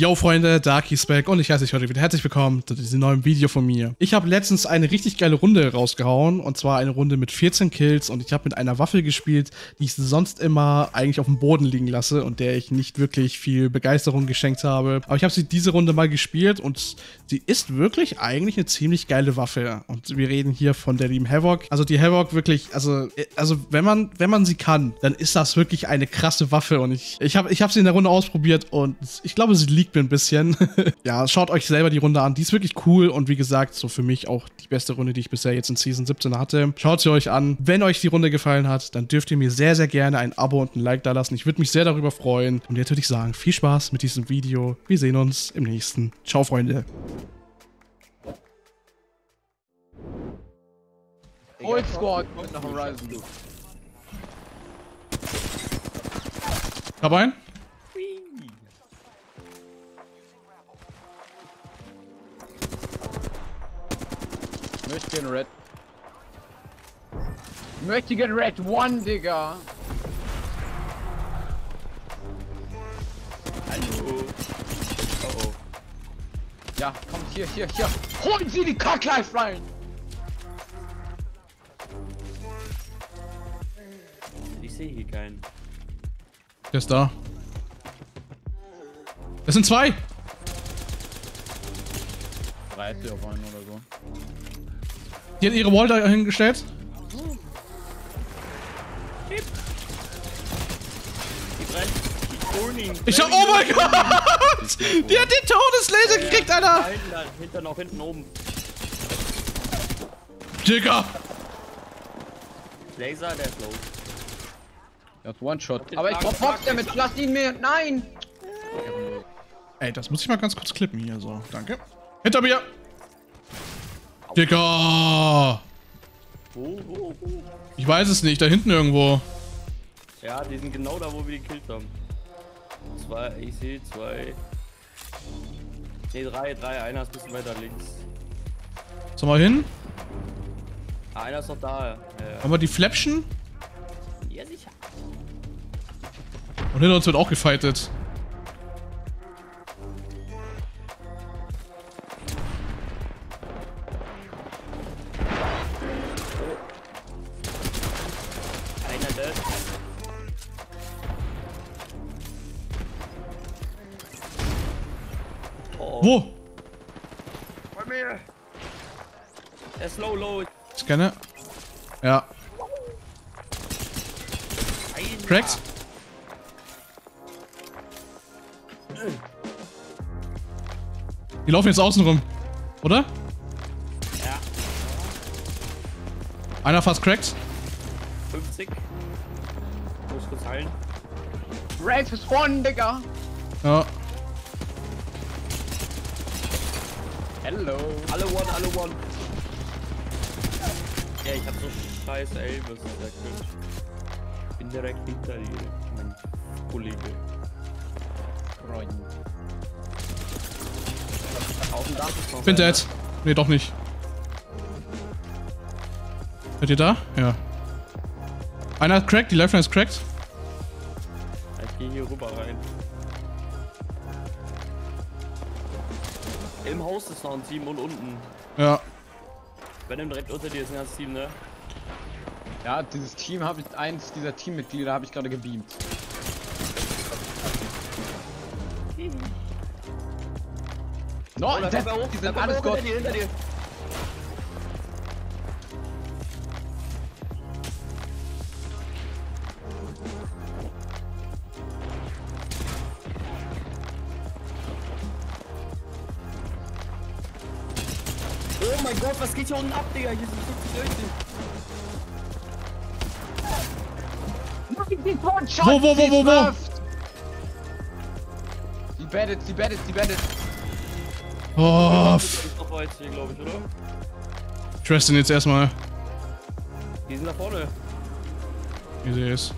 Yo Freunde, Darky's back und ich heiße euch heute wieder herzlich willkommen zu diesem neuen Video von mir. Ich habe letztens eine richtig geile Runde rausgehauen und zwar eine Runde mit 14 Kills und ich habe mit einer Waffe gespielt, die ich sonst immer eigentlich auf dem Boden liegen lasse und der ich nicht wirklich viel Begeisterung geschenkt habe. Aber ich habe sie diese Runde mal gespielt und sie ist wirklich eigentlich eine ziemlich geile Waffe und wir reden hier von der lieben Havoc. Also die Havoc wirklich, also, also wenn man, wenn man sie kann, dann ist das wirklich eine krasse Waffe und ich, ich habe ich hab sie in der Runde ausprobiert und ich glaube, sie liegt mir ein bisschen. ja, schaut euch selber die Runde an. Die ist wirklich cool und wie gesagt, so für mich auch die beste Runde, die ich bisher jetzt in Season 17 hatte. Schaut sie euch an. Wenn euch die Runde gefallen hat, dann dürft ihr mir sehr, sehr gerne ein Abo und ein Like da lassen. Ich würde mich sehr darüber freuen. Und jetzt würde ich sagen, viel Spaß mit diesem Video. Wir sehen uns im nächsten. Ciao, Freunde. Old Squad nach Horizon. Hab ein. Möchte gern Red. Möchte gern Red One, Digga. Hallo. Oh oh. Ja, komm hier, hier, hier. Holen Sie die Kacklife rein. Ich sehe hier keinen. Der ist da. Das sind zwei. Breite auf einen oder so. Die hat ihre Wall da hingestellt. Ich hab, oh mein Gott! Die hat den Todeslaser gekriegt, Alter! Hinter noch hinten oben. Digga! Laser, der ist low. Er hat One-Shot. Aber ich brauch Box damit. Lass ihn mir. Nein. Ey, das muss ich mal ganz kurz klippen hier, so. Danke. Hinter mir! Digga! Wo, wo, wo? Ich weiß es nicht, da hinten irgendwo. Ja, die sind genau da, wo wir die killt haben. Zwei, ich sehe zwei. Ne, drei, drei. Einer ist ein bisschen weiter links. Sollen wir hin? Ah, einer ist noch da. Ja, Haben wir die Fläppchen? ja. ja sicher. Und hinter uns wird auch gefightet. Wo? bei mir. Der ist low, low. Scanne. Ja. Ein- Cracks? Die laufen jetzt außen rum. Oder? Ja, Einer fast cracked. 50. Muss kurz heilen. Red ist One, Digga. Ja. Hello. Alle one, alle one. Ja, ich hab so scheiß sehr gut. Bin direkt hinter dir, mein Kollege. Freund. Noch Bin dead. Nee, doch nicht. Seid ihr da? Ja. Einer ist cracked, die Lifeline ist cracked. Ich geh hier rüber rein. Im Haus ist noch ein Team und unten. Ja. Wenn direkt unter dir ist ein ganzes Team, ne? Ja, dieses Team habe ich, eins dieser Teammitglieder habe ich gerade gebeamt. No, Oh, da das, kommt er hoch, die da sind mein Gott, was geht hier unten ab, Digga? Hier sind 50 Leute. Wo, wo, wo, wo, wo? Sie bettet, sie bettet, sie bettet. Oh, glaube ich, oder? Trust den jetzt erstmal. Die sind da vorne. Ich sehe es.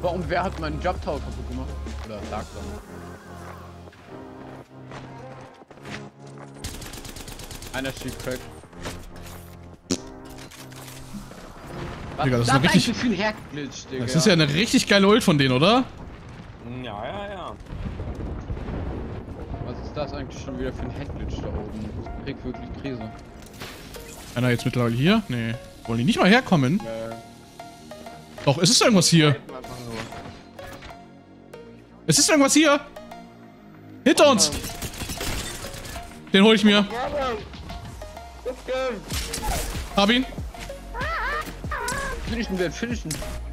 Warum, wer hat meinen Job Tower kaputt gemacht? Oder Dark Zone? Einer steht crack. Was Digga, das ist eine richtig- für ein Hackglitch, Digga? Das ist ja eine richtig geile Ult von denen, oder? Ja, Ja, ja. Was ist das eigentlich schon wieder für ein Headglitch da oben? Das kriegt wirklich Krise. Einer jetzt mittlerweile hier? Nee. Wollen die nicht mal herkommen? Äh, Doch, es ist irgendwas hier. nur. Es ist irgendwas hier. Hinter uns. Den hol ich mir. Hab ihn. Finishen wir, finishen.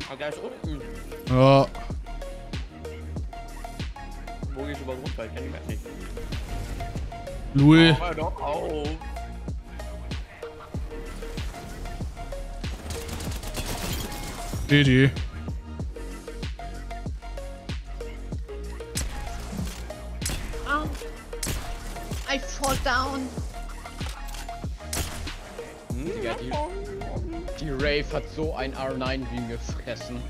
Ah, der ist unten. Ja. Wo gehe ich über runter? Ich kenn ihn gar nicht. Louis. Hör doch auf. Idee. I fall down. Digga, die, die Rave hat so ein R9-Beam gefressen.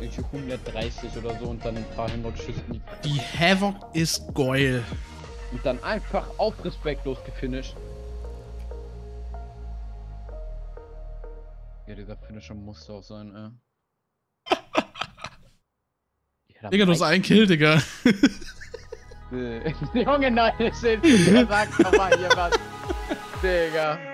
Irgendwie 130 oder so und dann ein paar hundert Schichten. Die Havoc ist geil. Und dann einfach auf respektlos gefinisht. Ja, dieser Finisher muss auch sein, ey. Ja, Digga, du hast einen Kill, Digga. Junge, nein, das ist. Er sagt nochmal hier was. Digga.